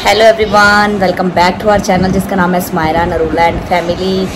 Hello everyone welcome back to our channel जिसका नाम है स्मायरा नरूला एंड फैमिली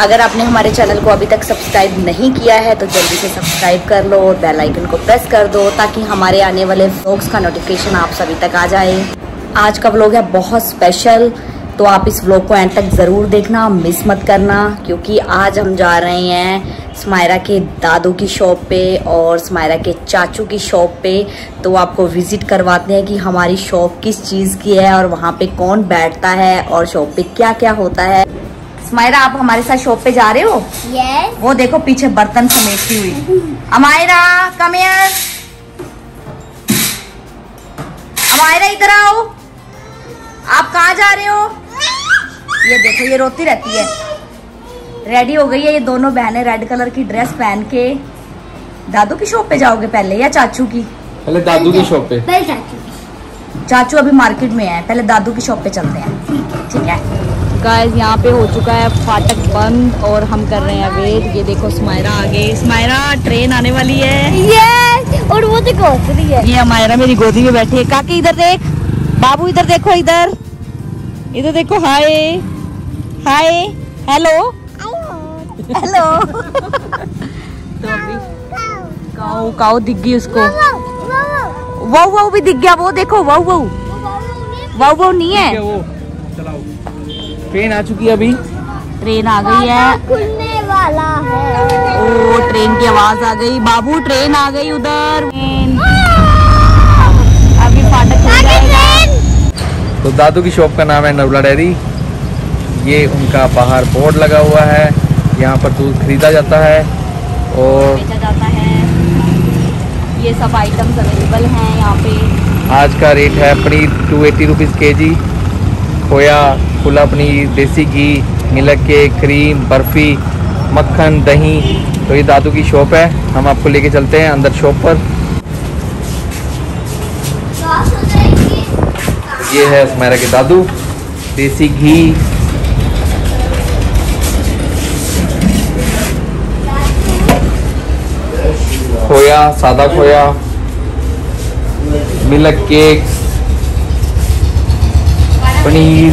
अगर आपने हमारे चैनल को अभी तक सब्सक्राइब नहीं किया है तो जल्दी से सब्सक्राइब कर लो और बेल आइकन को प्रेस कर दो ताकि हमारे आने वाले व्लॉग्स का नोटिफिकेशन आप सभी तक आ जाए। आज का व्लॉग है बहुत स्पेशल तो आप इस ब्लॉग को एंड तक ज़रूर देखना मिस मत करना क्योंकि आज हम जा रहे हैं स्मायरा के दादू की शॉप पे और स्मायरा के चाचू की शॉप पे। तो आपको विज़िट करवाते हैं कि हमारी शॉप किस चीज़ की है और वहाँ पे कौन बैठता है और शॉप पे क्या क्या होता है। स्मायरा आप हमारे साथ शॉप पे जा रहे हो? Yes. वो देखो पीछे बर्तन समेटती हुई। अमायरा कम हियर अमायरा इधर आओ। आप कहाँ जा रहे हो? ये देखो ये रोती रहती है। रेडी हो गई है ये दोनों बहनें रेड कलर की ड्रेस पहन के। दादू की शॉप पे जाओगे पहले या चाचू की? पहले दादू की शॉप पे। मैं चाचू चाचू अभी मार्केट में है पहले दादू की शॉप पे चलते हैं। ठीक है? गाइस यहाँ पे हो चुका है फाटक बंद और हम कर रहे हैं वेट ये देखो स्मायरा आगे। स्मायरा ट्रेन आने वाली है। यस और वो देखो हंस है। ये हमारा मेरी गोदी में बैठी है। काकी इधर देख। बाबू इधर देखो इधर। इधर देखो हाय हाय हेलो हेलो तो अभी काऊ काऊ दिख गई उसको वाऊ वाऊ भी दिख गया वो देखो वाऊ वाऊ वाऊ वाऊ नहीं है। वो चलाओ। ट्रेन आ चुकी है अभी। ट्रेन आ गई है। खुलने वाला है। ओ ट्रेन की आवाज़ आ गई। बाबू ट्रेन आ गई उधर। अभी फाटक खुल जाएगा। तो दादू की शॉप का नाम है नवला डेयरी। ये उनका बाहर बोर्ड लगा हुआ है। यहाँ पर दूध खरीदा जाता है और बेचा जाता है। ये सब आइटम्स अवेलेबल हैं यहाँ पे। आज का रेट है पनीर टू एटी रुपीज़ के जी खोया खुला पनीर देसी ghee milk cake cream barfi मक्खन दही। तो ये दादू की शॉप है। हम आपको लेके चलते हैं अंदर शॉप पर। ये है मेरा के दादू। देसी घी खोया, सादा खोया, मिल्क केक, पनीर।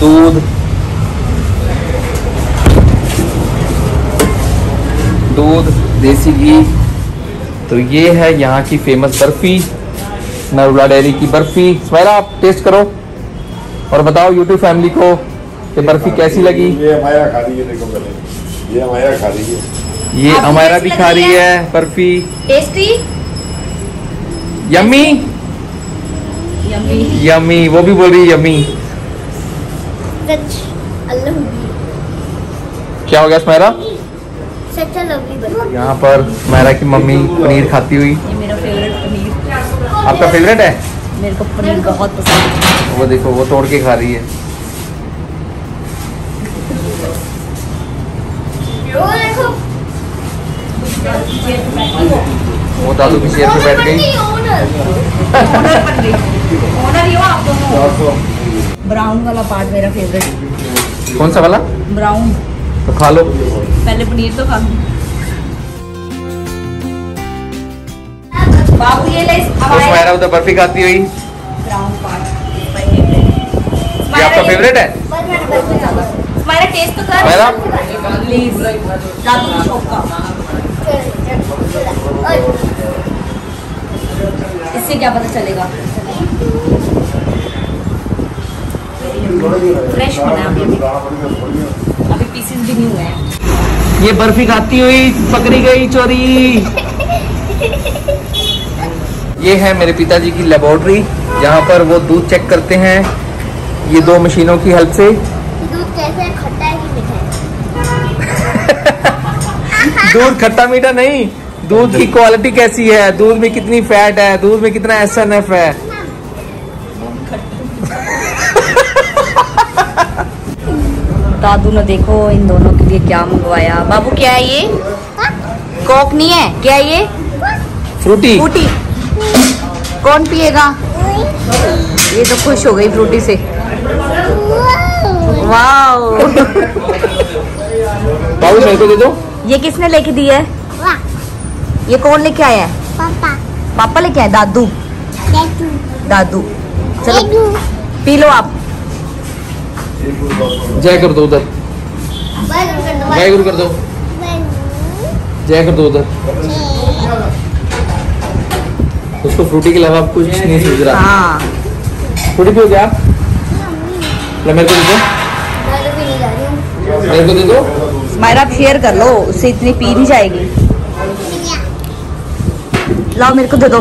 दूध। दूध, देसी घी। तो ये है यहाँ की फ़ेमस बर्फ़ी, नरुला डेयरी की बर्फ़ी। स्मैरा आप टेस्ट करो और बताओ यूट्यूब फैमिली को। कि बर्फ़ी कैसी लगी? ये हमारा खा रही है देखो पहले। ये हमारा खा रही है। ये हमारा भी खा रही है? Barfi. Tasty? Yummy? Yummy. Yummy वो भी बोल रही है यम्मी। सच अल्लाह क्या हो गया स्मैरा? सच लवली बन। यहाँ पर स्मैरा की मम्मी पनीर खाती हुई। ये मेरा फेवरेट पनीर। आपका फेवरेट है? मेरे को पनीर बहुत पसंद है। वो देखो वो तोड़ के खा रही है। दादू की चेयर पे बैठ गई। ही हो ब्राउन वाला पार्ट मेरा फेवरेट कौन सा वाला? ब्राउन तो खा लो। पहले पनीर तो खा लूँ। बाबू ये ले तो उधर बर्फ़ी खाती हुई। ब्राउन पार्ट ये आपका फेवरेट है? हमारा टेस्ट तो कर। स्मैरा प्लीज़ दादू शॉप का। इससे क्या पता चलेगा। फ्रेश है अभी अभी। अभी पीसेस भी नहीं हुए हैं। ये बर्फ़ी खाती हुई पकड़ी गई चोरी। ये है मेरे पिताजी की लेबोरेटरी जहाँ पर वो दूध चेक करते हैं ये दो मशीनों की हेल्प से। दूध कैसे खट्टा है कि मीठा है। दूध खट्टा मीठा नहीं दूध की क्वालिटी कैसी है? दूध में कितनी फैट है? दूध में कितना एस एन एफ़ है? दादू ने देखो इन दोनों के लिए क्या मंगवाया। बाबू क्या है ये? कोक नहीं है? क्या है ये? फ्रूटी फ्रूटी कौन पिएगा? ये तो खुश हो गई फ्रूटी से। वाओ बाबू मेरे को दे दो। ये किसने लेके दी है? ये कौन लेके आया है? पापा। पापा लेके आए दादू। दादू। चलो पी लो आप। जय कर दो उधर। जय गुरु कर दो। जय कर दो उधर। उसको फ्रूटी के अलावा आप कुछ नहीं सूझ रहा हाँ। फ्रूटी पियो क्या लो मेरे को दे दो। मेरे को दे दो। स्माइरा आप शेयर कर लो। उससे इतनी पी नहीं जाएगी। लाओ मेरे को दे दो।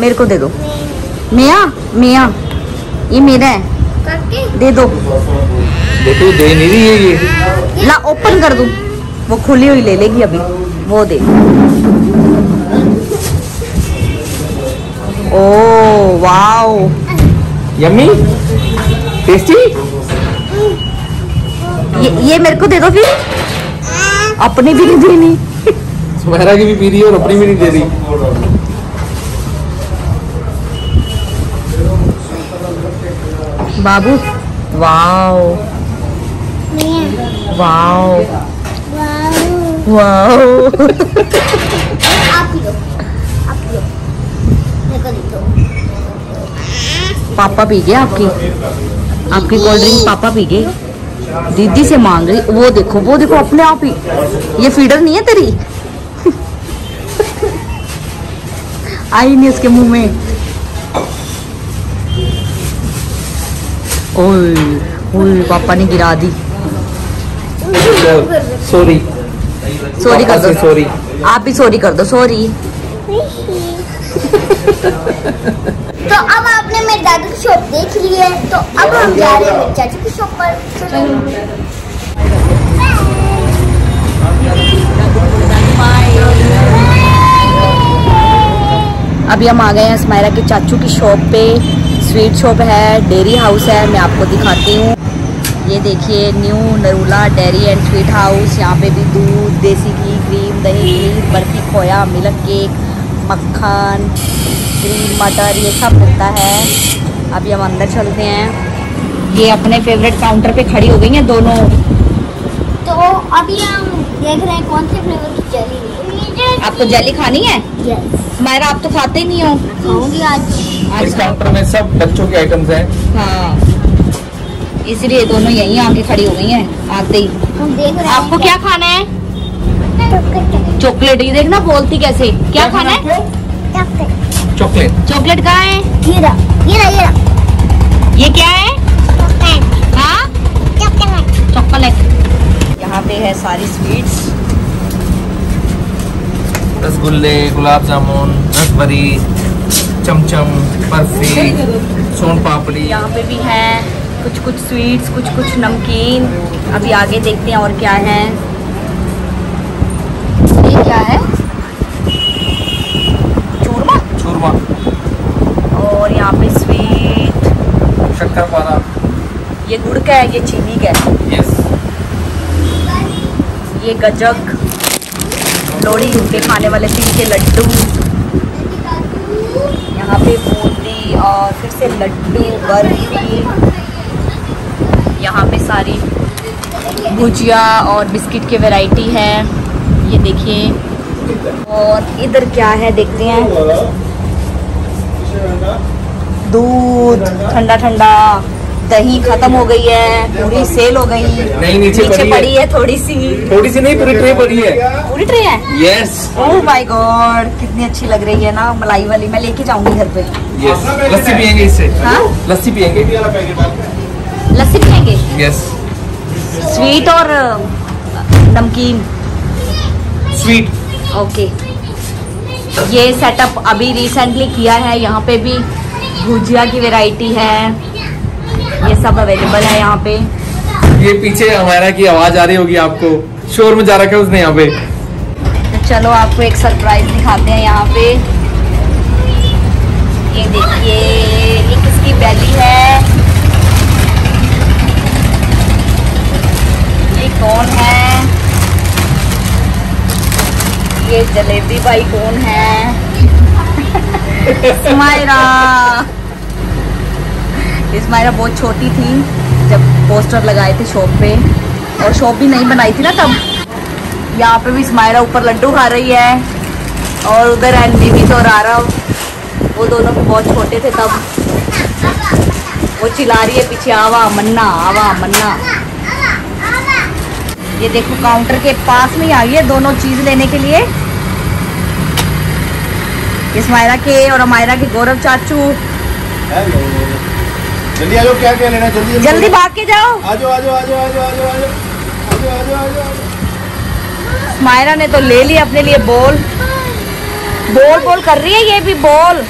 मेरे को दे दो। मिया मिया ये मेरा है। दे दो। देखो दे नहीं रही है ये। ला ओपन कर दूँ। वो खुली हुई ले लेगी अभी। वो दे। Oh wow. Yummy tasty? ये ये मेरे को दे दो फिर। अपनी भी नहीं देनी। सुमेरा की भी पी रही है और अपनी भी नहीं दे रही। बाबू? वाओ। वाओ। वाओ। पापा पी गए आपकी? आपकी कोल्ड ड्रिंक पापा पी गए? दीदी से मांग रही, वो देखो वो देखो, अपने आप ही। ये फीडर नहीं है तेरी? आई नहीं उसके मुँह में। ओए ओए पापा ने गिरा दी। सॉरी सॉरी कर दो। सॉरी आप भी सॉरी कर दो सॉरी तो अब आपने मेरे दादू की शॉप देख ली है तो अब हम जा रहे हैं चाचू की शॉप पर। अभी हम आ गए हैं स्माइरा के चाचू की शॉप पे। स्वीट शॉप है डेयरी हाउस है मैं आपको दिखाती हूँ। ये देखिए new Narula dairy and sweet house. यहाँ पे भी दूध देसी घी क्रीम दही बर्फ़ी खोया मिल्क केक मक्खन क्रीम मटर ये सब मिलता है। अभी हम अंदर चलते हैं। ये अपने फेवरेट काउंटर पे खड़ी हो गई हैं दोनों। तो अभी हम देख रहे हैं कौन से फ्लेवर की जली आपको जेली खानी है? यस स्माइरा आप तो खाते नहीं हो। खाऊँगी आज। इस काउंटर में सब बच्चों के आइटम्स हैं। हाँ। इसलिए दोनों यहीं आके खड़ी हो गई हैं आते ही। हम देख रहे हैं। आपको क्या खाना है? चॉकलेट। ये देखना बोलती कैसे? क्या खाना है? चॉकलेट। चॉकलेट कहाँ है? ये रहा ये रहा ये रहा। ये क्या है? हाँ? चॉकलेट। यहाँ पे है सारी स्वीट्स रसगुल्ले गुलाब जामुन रसभरी चमचम बर्फ़ी सोन पापड़ी। यहाँ पे भी है कुछ कुछ स्वीट्स कुछ कुछ नमकीन। अभी आगे देखते हैं और क्या है। ये क्या है? चूरमा? चूरमा। और यहाँ पे स्वीट शक्कर पारा ये गुड़ का है ये चीनी का है। यस ये गजक। लोहड़ी के खाने वाले तिल के लड्डू। यहाँ पे बूंदी और फिर से लड्डू, बर्फ़ी, यहाँ पे सारी भुजिया और बिस्किट की वैरायटी है। ये देखिए। और इधर क्या है देखते हैं। दूध ठंडा ठंडा दही खत्म हो गई है पूरी सेल हो गई। नहीं, नीचे नीचे पड़ी है। पड़ी है है थोड़ी सी। थोड़ी सी नहीं पूरी ट्रे पड़ी है। पूरी ट्रे है? यस ओह माय गॉड कितनी अच्छी लग रही है ना मलाई वाली। मैं लेके जाऊँगी घर पे। यस लस्सी पियेंगे इससे। हाँ? लस्सी पियेंगे। लस्सी पियेंगे? यस स्वीट और नमकीन। स्वीट ओके ये सेटअप अभी रिसेंटली किया है। यहाँ पे भी भुजिया की वैरायटी है। ये सब अवेलेबल है यहाँ पे। ये पीछे हमारा की आवाज़ आ रही होगी आपको। शोर में जा रखा है उसने यहाँ पे। तो चलो आपको एक सरप्राइज़ दिखाते हैं यहाँ पे। ये देखिए ये किसकी बैली है। ये कौन है। ये जलेबी भाई कौन है। स्माइरा स्माइरा बहुत छोटी थी, जब पोस्टर लगाए थे शॉप पे, और शॉप भी नहीं बनाई थी ना तब। यहाँ पे भी स्माइरा ऊपर लड्डू खा रही है, और उधर एनबीबी और आरव वो दोनों भी बहुत छोटे थे तब। वो चिल्ला रही है पीछे, आवा, मन्ना आवा, मन्ना। ये देखो काउंटर के पास में आई है दोनों चीज़ लेने के लिए। इस मायरा के और अमायरा के, गौरव चाचू। जल्दी आ जाओ क्या क्या लेना जल्दी जल्दी भाग के जाओ आ जाओ आ जाओ आ जाओ आ जाओ आ जाओ आ जाओ आ जाओ मायरा ने तो ले लिया अपने लिए बॉल बॉल बॉल कर रही है ये भी बॉल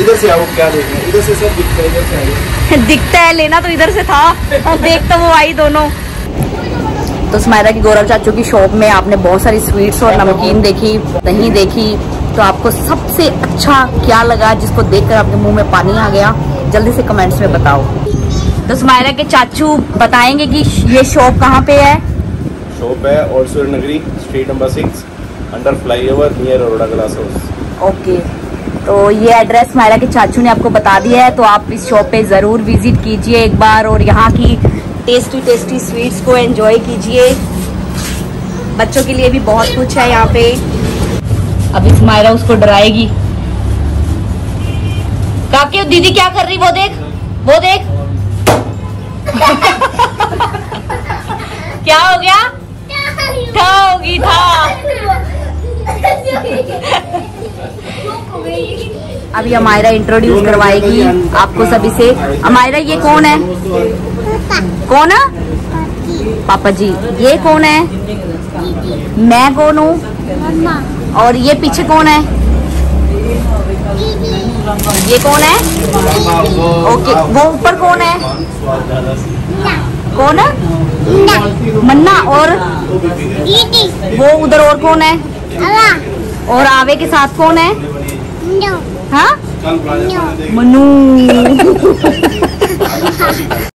इधर से आओ क्या देखना इधर से सब दिखता है इधर से दिखता है लेना तो इधर से था और देख तो वो आई दोनों तो स्मायरा की गौरव चाचू की शॉप में आपने बहुत सारी स्वीट्स और नमकीन देखी दही देखी तो आपको सबसे अच्छा क्या लगा जिसको देखकर आपके मुँह में पानी आ गया? जल्दी से कमेंट्स में बताओ। तो स्मायरा के चाचू बताएँगे कि ये शॉप कहाँ पे है? शॉप है also Nagri street number six under flyover near Arora glass house okay तो ये एड्रेस मायरा के चाचू ने आपको बता दिया है तो आप इस शॉप पे ज़रूर विज़िट कीजिए एक बार और यहाँ की टेस्टी टेस्टी स्वीट्स को एंजॉय कीजिए। बच्चों के लिए भी बहुत कुछ है यहाँ पे। अब इस मायरा उसको डराएगी। काके दीदी क्या कर रही? वो देख वो देख। क्या हो गया? था होगी था। अभी अमायरा इंट्रोड्यूस करवाएगी आपको सभी से अमायरा ये कौन है? कौन है? पापा जी ये कौन है? मैं कौन हूँ? और ये पीछे कौन है? ये कौन है? ओके वो ऊपर कौन है? कौन है? मन्ना और वो उधर और कौन है? और आवे के साथ कौन है? हाँ? मनु